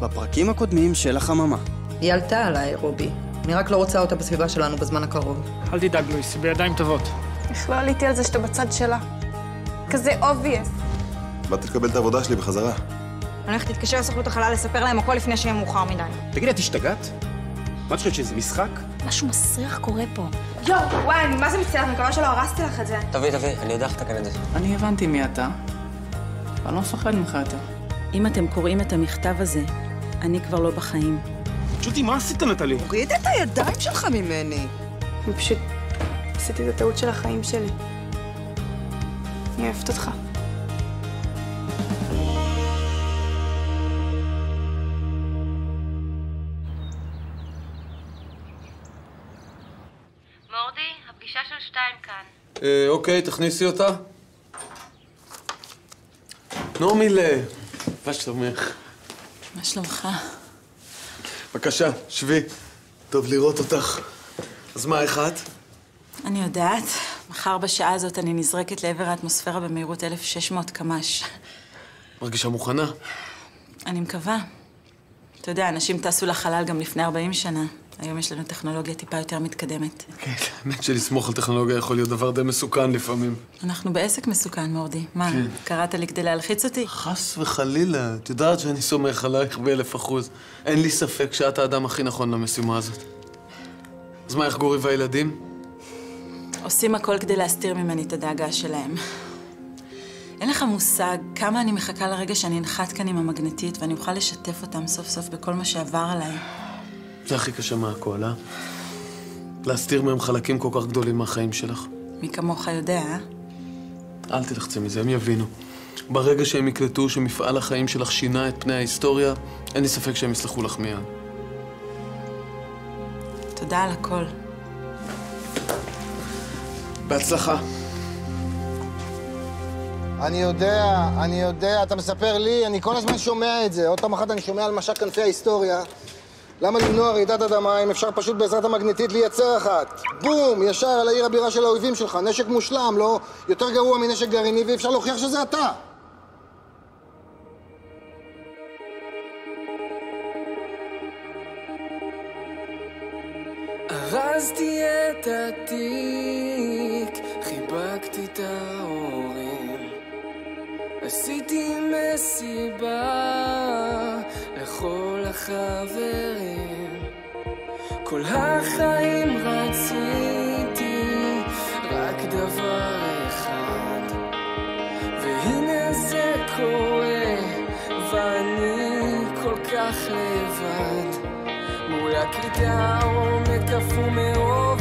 בפרקים הקודמים של החממה. היא עלתה עליי, רובי. אני רק לא רוצה אותה בסביבה שלנו בזמן הקרוב. אל תדאג, לואיס, היא בידיים טובות. איך לא עליתי על זה שאתה בצד שלה? כזה obvious. באתי לקבל את העבודה שלי בחזרה. אני הולכת להתקשר לסוכנות החלל לספר להם הכל לפני שיהיה מאוחר מדי. תגידי, את השתגעת? מה את חושבת שזה משחק? משהו מסריח קורה פה. יואו, וואי, אני מה זה מצטערת, אני מקווה שלא הרסתי לך את זה. תביא, תביא, אני יודע איך לתקן את זה. אני הבנתי מי אתה, ואני לא מפחד ממך יותר. אם אתם קוראים את המכתב הזה, אני כבר לא בחיים. שוטי, מה עשית, נטלי? הוריד את הידיים שלך ממני. אני פשוט עשיתי את הטעות של החיים שלי. אני אוהבת אותך. מורדי, הפגישה של שתיים כאן. אה, אוקיי, תכניסי אותה. נורמילה, מה שלומך? מה שלומך? בבקשה, שבי. טוב לראות אותך. אז מה, איך את? אני יודעת. מחר בשעה הזאת אני נזרקת לעבר האטמוספירה במהירות 1,600 קמ"ש. מרגישה מוכנה? אני מקווה. אתה יודע, אנשים טסו לחלל גם לפני 40 שנה. היום יש לנו טכנולוגיה טיפה יותר מתקדמת. כן, האמת שלסמוך על טכנולוגיה יכול להיות דבר די מסוכן לפעמים. אנחנו בעסק מסוכן, מורדי. מה, כן. קראת לי כדי להלחיץ אותי? חס וחלילה, את יודעת שאני סומך עלייך באלף אחוז. אין לי ספק שאת האדם הכי נכון למשימה הזאת. אז מה, איך גורי והילדים? עושים הכל כדי להסתיר ממני את הדאגה שלהם. אין לך מושג כמה אני מחכה לרגע שאני אנחת כאן עם המגנטית ואני אוכל לשתף אותם סוף סוף בכל מה שעבר עליי. זה הכי קשה מהכל, אה? להסתיר מהם חלקים כל כך גדולים מהחיים שלך. מי כמוך יודע, אה? אל תלחצי מזה, הם יבינו. ברגע שהם יקלטו שמפעל החיים שלך שינה את פני ההיסטוריה, אין לי ספק שהם יסלחו לך מיד. תודה על הכל. בהצלחה. אני יודע, אני יודע, אתה מספר לי, אני כל הזמן שומע את זה. עוד פעם אחת אני שומע על משק כנפי ההיסטוריה. למה למנוע רעידת אדמה אם אפשר פשוט בעזרת המגנטית לייצר אחת? בום! ישר על העיר הבירה של האויבים שלך. נשק מושלם, לא יותר גרוע מנשק גרעיני, ואי אפשר להוכיח שזה אתה. ארזתי את התיק, חיבקתי את ההורים, עשיתי מסיבה החברים. כל החיים רציתי רק דבר אחד, והנה זה קורה, ואני כל כך לבד. מול הכיתה עומד קפוא מאור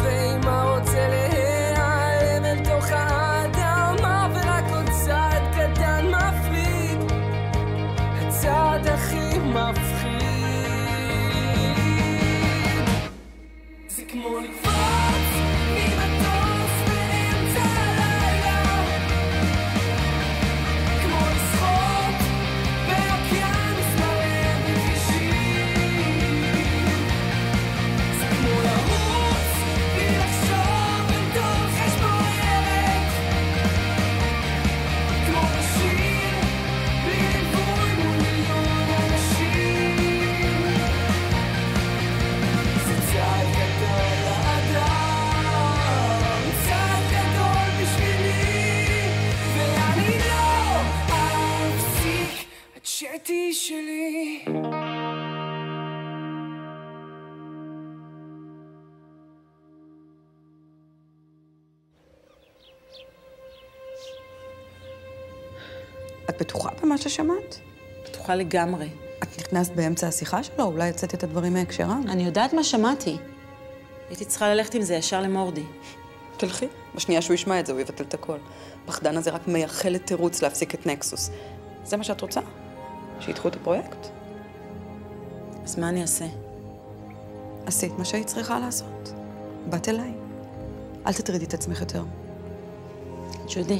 את בטוחה במה ששמעת? בטוחה לגמרי. את נכנסת באמצע השיחה שלו? אולי הוצאת את הדברים מהקשרם? אני יודעת מה שמעתי. הייתי צריכה ללכת עם זה ישר למורדי. תלכי. בשנייה שהוא ישמע את זה, הוא יבטל את הכל. הפחדן הזה רק מייחל לתירוץ להפסיק את נקסוס. זה מה שאת רוצה? שידחו את הפרויקט? אז מה אני אעשה? עשית מה שהיית צריכה לעשות. באת אליי. אל תטרידי את עצמך יותר. ג'ודי,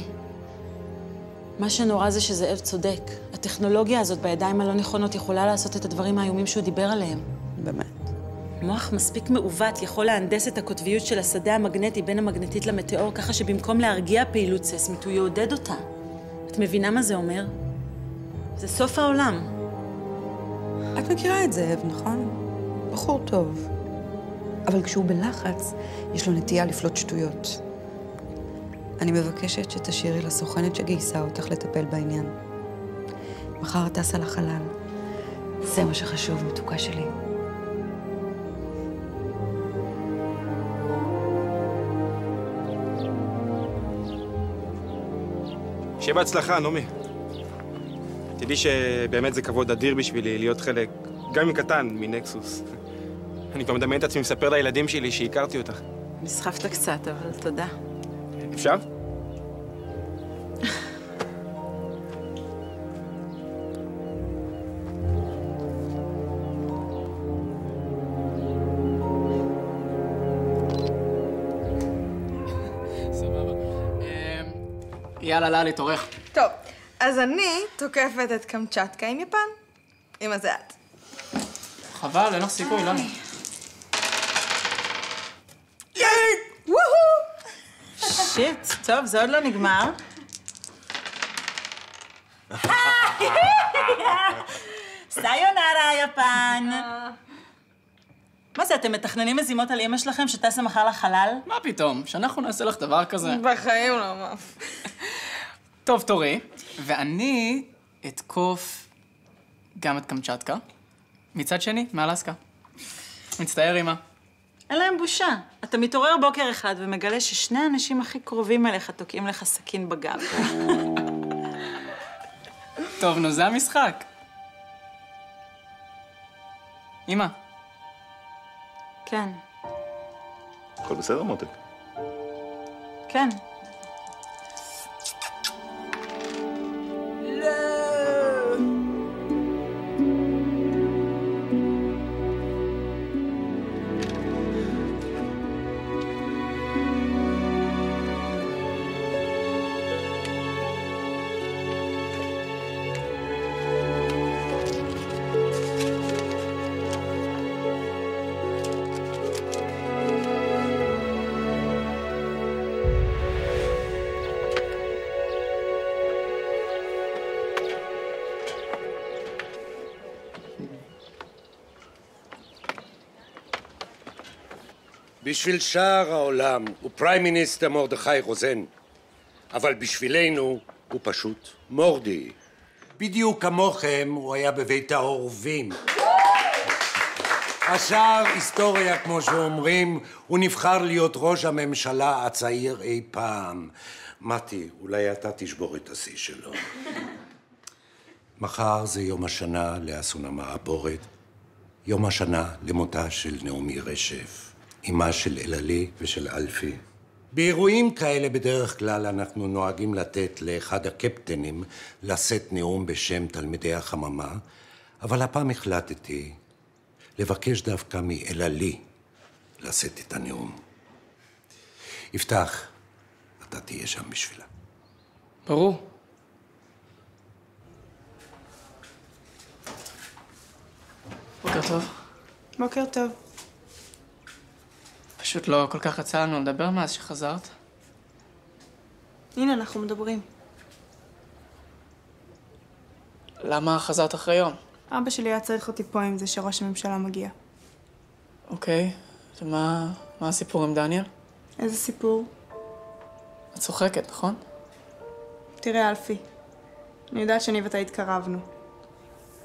מה שנורא זה שזאב צודק. הטכנולוגיה הזאת בידיים הלא נכונות יכולה לעשות את הדברים האיומים שהוא דיבר עליהם. באמת. מוח מספיק מעוות יכול להנדס את הקוטביות של השדה המגנטי בין המגנטית למטאור, ככה שבמקום להרגיע פעילות ססמית, הוא יעודד אותה. את מבינה מה זה אומר? זה סוף העולם. את מכירה את זאב, נכון? בחור טוב. אבל כשהוא בלחץ, יש לו נטייה לפלוט שטויות. אני מבקשת שתשאירי לסוכנת שגייסה אותך לטפל בעניין. מחר את טסה לחלל. זה מה שחשוב, מתוקה שלי. שיהיה בהצלחה, נעמי. תדעי שבאמת זה כבוד אדיר בשבילי להיות חלק, גם אם קטן, מנקסוס. אני כבר מדמיין את עצמי מספר לילדים שלי שהכרתי אותך. נסחפת קצת, אבל תודה. אפשר? יאללה, ללי, תורך. טוב, אז אני תוקפת את קמצ'טקה עם יפן. עם הזה את. חבל, אין לך סיכוי, ללי. שיט, טוב, זה עוד לא נגמר. סיונרה, יפן. מה זה, אתם מתכננים מזימות על אמא שלכם שטסה מחר לחלל? מה פתאום? שאנחנו נעשה לך דבר כזה. בחיים לא, מה. טוב, תורי. ואני אתקוף גם את קמצ'טקה. מצד שני, מאלסקה. מצטער, אמא. אין להם בושה. אתה מתעורר בוקר אחד ומגלה ששני האנשים הכי קרובים אליך תוקעים לך סכין בגב. טוב, נו, זה המשחק. אמא. כן, הכל בסדר, מותק? כן. בשביל שאר העולם הוא פריים מיניסטר מרדכי רוזן, אבל בשבילנו הוא פשוט מורדי. בדיוק כמוכם הוא היה בבית העורבים. השאר היסטוריה, כמו שאומרים, הוא נבחר להיות ראש הממשלה הצעיר אי פעם. מתי, אולי אתה תשבור את השיא שלו. מחר זה יום השנה לאסון המעבורת, יום השנה למותה של נעמי רשף, אמה של אלעלי ושל אלפי. באירועים כאלה בדרך כלל אנחנו נוהגים לתת לאחד הקפטנים לשאת נאום בשם תלמידי החממה, אבל הפעם החלטתי לבקש דווקא מאלעלי לשאת את הנאום. יפתח, אתה תהיה שם בשבילה. ברור. בוקר טוב. בוקר טוב. פשוט לא כל כך יצא לנו לדבר מאז שחזרת. הנה, אנחנו מדברים. למה חזרת אחרי יום? אבא שלי היה צריך אותי פה עם זה שראש הממשלה מגיע. אוקיי, ומה מה הסיפור עם דניאל? איזה סיפור? את צוחקת, נכון? תראה, אלפי, אני יודעת שאני ואתה התקרבנו.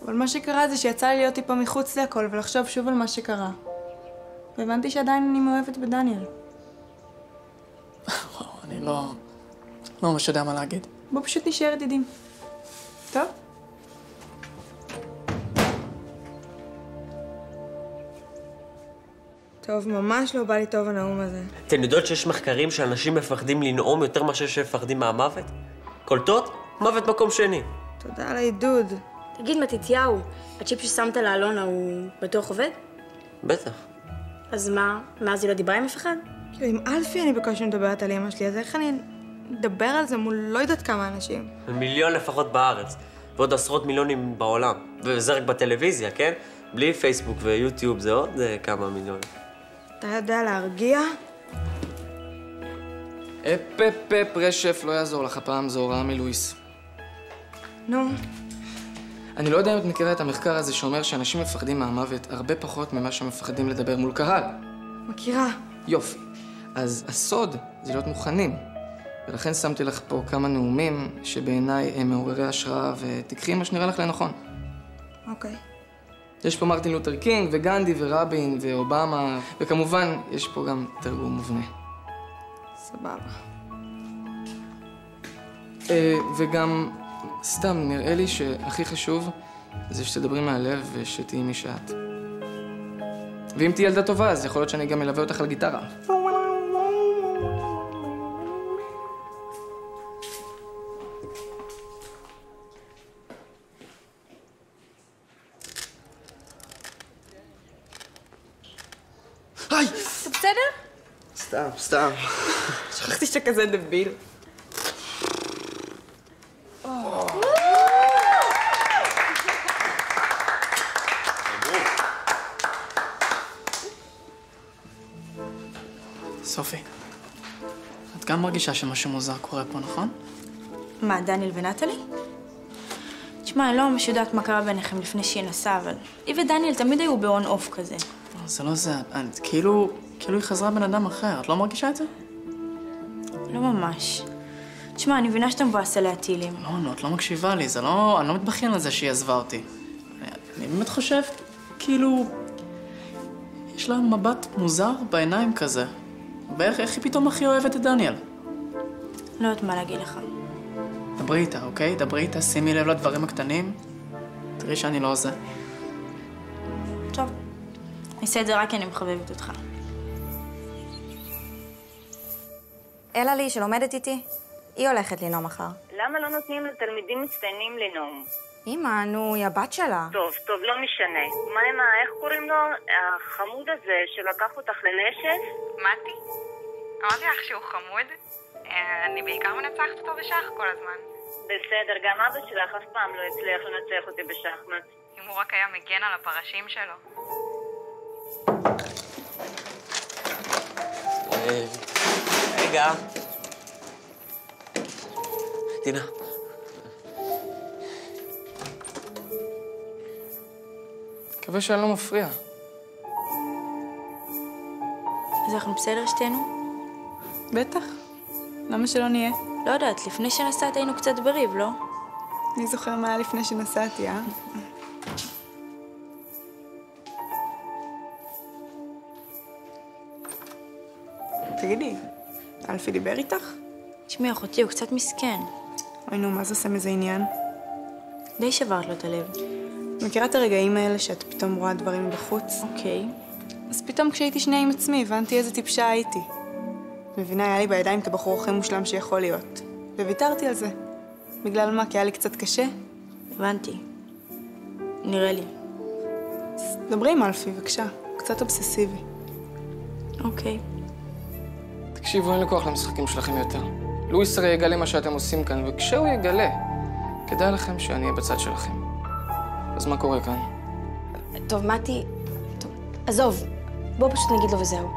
אבל מה שקרה זה שיצא לי להיות טיפה מחוץ להכל ולחשוב שוב על מה שקרה. והבנתי שעדיין אני מאוהבת בדניאל. אני לא... לא ממש יודע מה להגיד. בוא פשוט נשאר ידידים. טוב? טוב, ממש לא בא לי טוב הנאום הזה. אתן יודעות שיש מחקרים שאנשים מפחדים לנאום יותר מאשר שמפחדים מהמוות? קולטות? מוות מקום שני. תודה על העידוד. תגיד, מתתיהו, הצ'יפ ששמת לאלונה הוא בטוח עובד? בטח. אז מה, מאז היא לא דיברה עם אף אחד? כאילו, עם אלפי אני בקושי מדברת על אמא שלי, אז איך אני אדבר על זה מול לא יודעת כמה אנשים? מיליון לפחות בארץ, ועוד עשרות מיליונים בעולם. וזה רק בטלוויזיה, כן? בלי פייסבוק ויוטיוב זה עוד אה, כמה מיליונים. אתה יודע להרגיע? אפ אפ אפ רשף, לא יעזור לך הפעם, זו הוראה מלואיס. נו. אני לא יודע אם את מכירה את המחקר הזה שאומר שאנשים מפחדים מהמוות הרבה פחות ממה שמפחדים לדבר מול קהל. מכירה. יופי. אז הסוד זה להיות מוכנים. ולכן שמתי לך פה כמה נאומים שבעיניי הם מעוררי השראה, ותקחי מה שנראה לך לנכון. אוקיי. יש פה מרטין לותר קינג, וגנדי, ורבין, ואובמה, וכמובן, יש פה גם תרגום מובנה. סבבה. אה, וגם, סתם, נראה לי שהכי חשוב זה שתדברי מהלב ושתהיי מי שאת. ואם תהיי ילדה טובה, אז יכול להיות שאני גם אלווה אותך על גיטרה. היי! אתה בסדר? סתם, סתם. שכחתי שאתה כזה דביל. מרגישה שמשהו מוזר קורה פה, נכון? מה, דניאל ונטלי? תשמע, אני לא ממש יודעת מה קרה ביניכם לפני שהיא נסעה, אבל היא ודניאל תמיד היו באון אוף כזה. לא, זה לא זה, את, כאילו, כאילו היא חזרה בן אדם אחר, את לא מרגישה את זה? לא ממש. תשמע, אני מבינה שאתה מבואס עליה טילים. לא, נו, את לא מקשיבה לי, זה לא... אני לא מתבכיין על זה שהיא עזבה אותי. אני, אני באמת חושב, כאילו... יש לה מבט מוזר בעיניים כזה. בערך איך היא פתאום הכי אוהבת את דניאל. לא יודעת מה להגיד לך. דברי איתה, אוקיי? דברי איתה, שימי לב לדברים הקטנים. תראי שאני לא זה. טוב. אני אעשה את זה רק כי אני מחבבת אותך. אלה לי, שלומדת איתי, היא הולכת לנאום מחר. למה לא נותנים לתלמידים מצטיינים לנאום? אמא, נו, היא הבת שלה. טוב, טוב, לא משנה. מה עם ה... איך קוראים לו? החמוד הזה שלקח אותך לנשף? מתי? אמרתי לך שהוא חמוד? אני בעיקר מנצחת אותו בשח כל הזמן. בסדר, גם אבא שלך אף פעם לא הצליח לנצח אותי בשחמט. אם הוא רק היה מגן על הפרשים שלו. רגע. טינה. מקווה שאני לא מפריע. אז אנחנו בסדר שתינו? בטח. למה שלא נהיה? לא יודעת, לפני שנסעת היינו קצת בריב, לא? מי זוכר מה היה לפני שנסעתי, אה? תגידי, אלפי דיבר איתך? תשמעי, אחותי, הוא קצת מסכן. אוי, נו, מה זה עושה מזה עניין? די שברת לו את הלב. מכירה את הרגעים האלה שאת פתאום רואה דברים בחוץ? אוקיי. אז פתאום כשהייתי שנייה עם עצמי, הבנתי איזה טיפשה הייתי. מבינה, היה לי בידיים את הבחור הכי מושלם שיכול להיות. וויתרתי על זה. בגלל מה? כי היה לי קצת קשה? הבנתי. נראה לי. אז דברי עם אלפי, בבקשה. הוא קצת אובססיבי. אוקיי. תקשיבו, אין לי כוח למשחקים שלכם יותר. לואיס הרי יגלה מה שאתם עושים כאן, וכשהוא יגלה, כדאי לכם שאני אהיה בצד שלכם. אז מה קורה כאן? טוב, מתי... טוב, עזוב. בוא פשוט נגיד לו וזהו.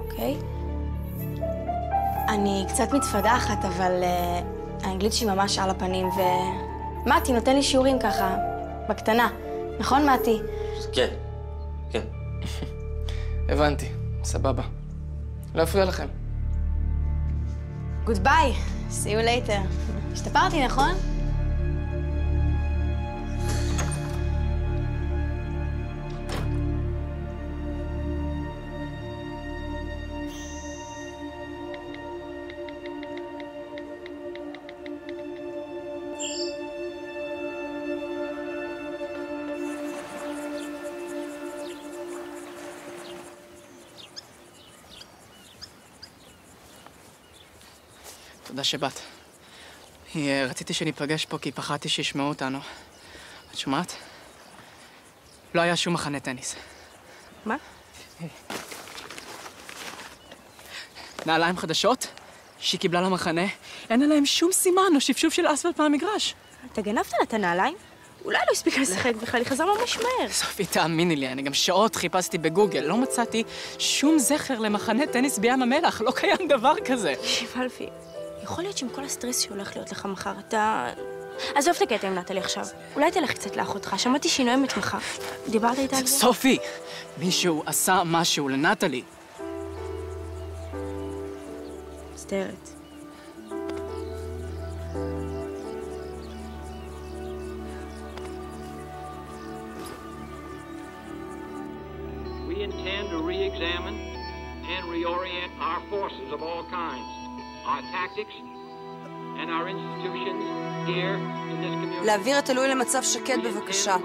אוקיי? אני קצת מתפדחת, אבל uh, האנגלית שלי ממש על הפנים, ו... מתי נותן לי שיעורים ככה, בקטנה. נכון, מתי? כן, כן. הבנתי, סבבה. לא אפריע לכם. גוד ביי, see you later. השתפרתי, נכון? תודה שבאת. אה, רציתי שניפגש פה כי פחדתי שישמעו אותנו. את שומעת? לא היה שום מחנה טניס. מה? נעליים חדשות שהיא קיבלה למחנה, אין עליהם שום סימן או שפשוף של אספלט מהמגרש. אתה גנבת לה את הנעליים? אולי לא הספיקה לשחק בכלל, היא חזרה ממש מהר. סופי, תאמיני לי, אני גם שעות חיפשתי בגוגל, לא מצאתי שום זכר למחנה טניס בים המלח, לא קיים דבר כזה. תקשיב, אלפי, יכול להיות שעם כל הסטרס שהולך להיות לך מחר, אתה עזוב את הקטע עם נטלי עכשיו. אולי תלך קצת לאחותך, שמעתי שהיא נואמת ממך. דיברת איתה על זה? סופי! מישהו עשה משהו לנטלי. מצטערת. We intend to re-examine and reorient our forces of all kinds, our tactics, and our institutions here in this community. להעביר את אלוהי למצב שקט בבקשה.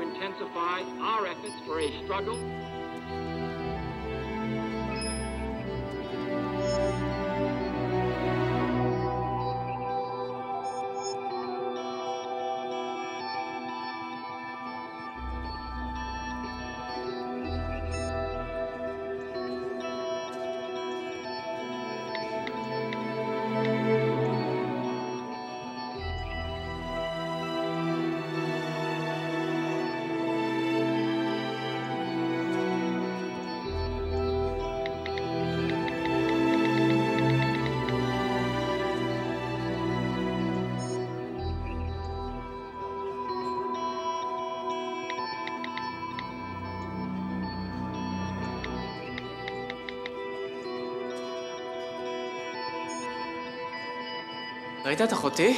ראית את אחותי?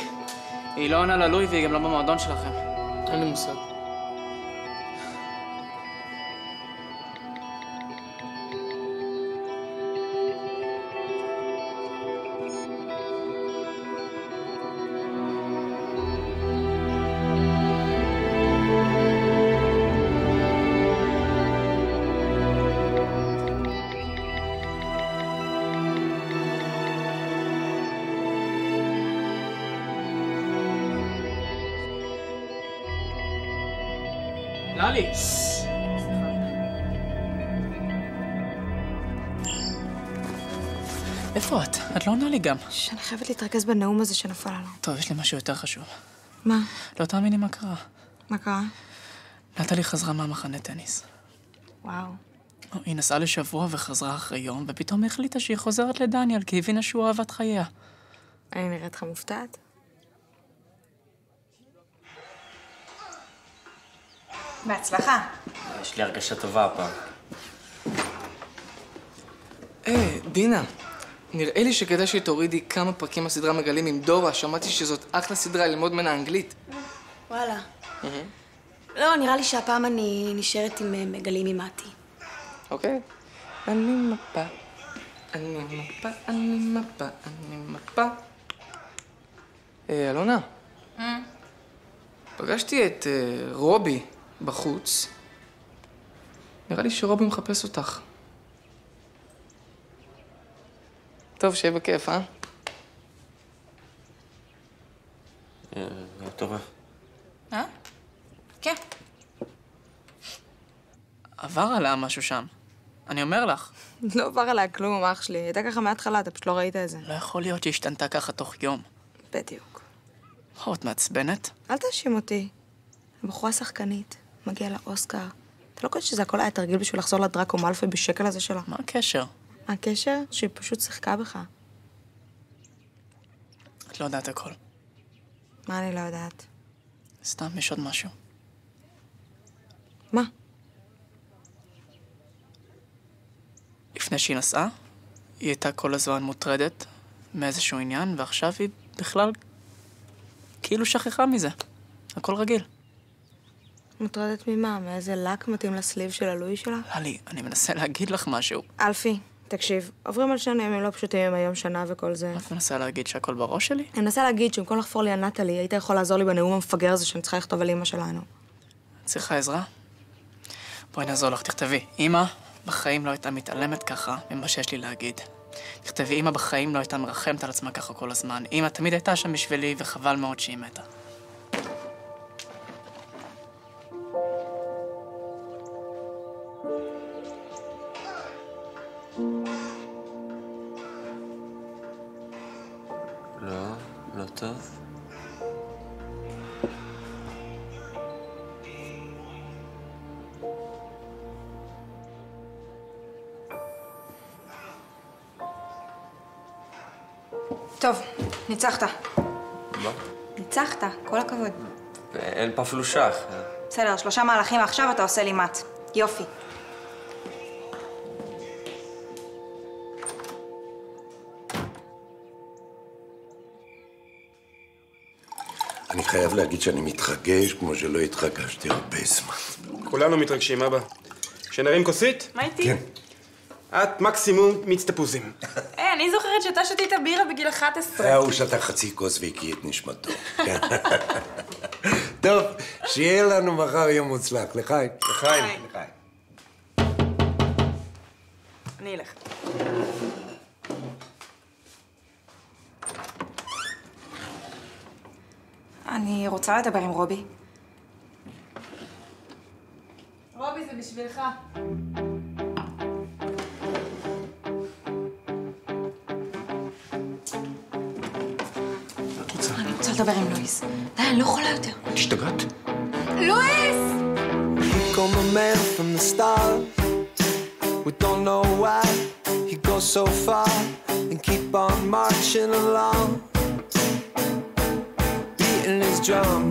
היא לא עונה ללואי והיא גם לא במועדון שלכם. אין לי מושג. ללי! איפה את? את לא עונה לי גם. שאני חייבת להתרכז בנאום הזה שנפל לנו. טוב, יש לי משהו יותר חשוב. מה? לא תאמיני מה קרה. מה קרה? נטלי חזרה מהמחנה טניס. וואו. היא נסעה לשבוע וחזרה אחרי יום, ופתאום החליטה שהיא חוזרת לדניאל, כי הבינה שהוא אהבת חייה. אני נראית לך מופתעת? בהצלחה. יש לי הרגשה טובה הפעם. אה, דינה, נראה לי שכדאי שתורידי כמה פרקים מהסדרה מגלים עם דורה, שמעתי שזאת אחלה סדרה ללמוד ממנה אנגלית. וואלה. לא, נראה לי שהפעם אני נשארת עם אה, מגלים עם מתי. אוקיי. אני מפה, אני מפה, אני מפה, אני מפה. אה, אלונה, פגשתי את אה, רובי בחוץ. נראה לי שרובי מחפש אותך. טוב, שיהיה בכיף, אה? אה, טובה. אה? כן. עבר עליה משהו שם. אני אומר לך. לא עבר עליה כלום, אח שלי. הייתה ככה מההתחלה, אתה פשוט לא ראית את זה. לא יכול להיות שהיא השתנתה ככה תוך יום. בדיוק. או, את מעצבנת? אל תאשים אותי. הבחורה שחקנית, מגיע לה אוסקר. אתה לא קולט שזה הכל היה תרגיל בשביל לחזור לדראקו מאלפי בשקל הזה שלה? מה הקשר? מה הקשר? שהיא פשוט שיחקה בך. את לא יודעת הכל. מה אני לא יודעת? סתם, יש עוד משהו. מה? לפני שהיא נסעה, היא הייתה כל הזמן מוטרדת מאיזשהו עניין, ועכשיו היא בכלל כאילו שכחה מזה. הכל רגיל. מוטרדת ממה? מאיזה לק מתאים לסליב של הלואי שלה? ללי, אני מנסה להגיד לך משהו. אלפי, תקשיב, עוברים על שני ימים לא פשוטים עם היום שנה וכל זה. את מנסה להגיד שהכל בראש שלי? אני מנסה להגיד שבמקום לחפור לי על נטלי, היית יכול לעזור לי בנאום המפגר הזה שאני צריכה לכתוב על אימא שלנו. צריכה עזרה? בואי נעזור לך, תכתבי. אמא בחיים לא הייתה מתעלמת ככה ממה שיש לי להגיד. תכתבי, אמא בחיים לא הייתה מרחמת על עצמה ככה כל הזמן. אמא תמיד הייתה שם בשבילי, וחבל מאוד שהיא מתה. טוב, ניצחת. מה? ניצחת. כל הכבוד. אין פה אפילו שח. בסדר, שלושה מהלכים עכשיו אתה עושה לי מט. יופי. אני חייב להגיד שאני מתרגש כמו שלא התרגשתי הרבה זמן. כולנו מתרגשים, אבא. שנרים כוסית? מה איתי? כן. את מקסימום מיץ תפוזים. זוכרת שאתה שתית בירה בגיל 11. אה, הוא שתה חצי כוס והקיא את נשמתו. טוב, שיהיה לנו מחר יום מוצלח. לחיים. לחיים. אני אלך. אני רוצה לדבר עם רובי. רובי, זה בשבילך. לדבר עם לואיס. די, אני לא יכולה יותר. השתגעת? לואיס! Here come a man from the start. We don't know why he goes so far and keep on marching along, beating his drum.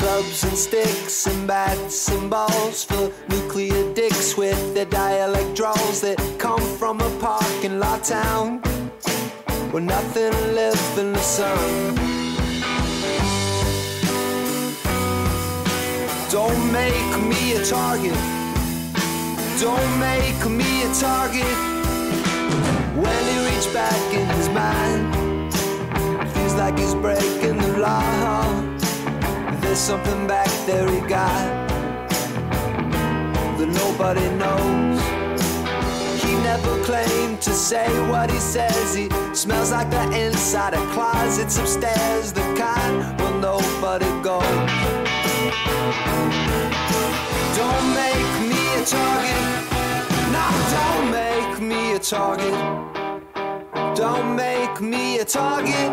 Clubs and sticks and bats and balls for nuclear dicks with their dialect draws that come from a parking lot town where nothing lived in the sun. Don't make me a target. Don't make me a target. When he reached back in his mind, feels like he's breaking the law. There's something back there he got that nobody knows. Never claimed to say what he says. He smells like the inside of closets upstairs, the kind where nobody goes. Don't make me a target. No, don't make me a target. Don't make me a target.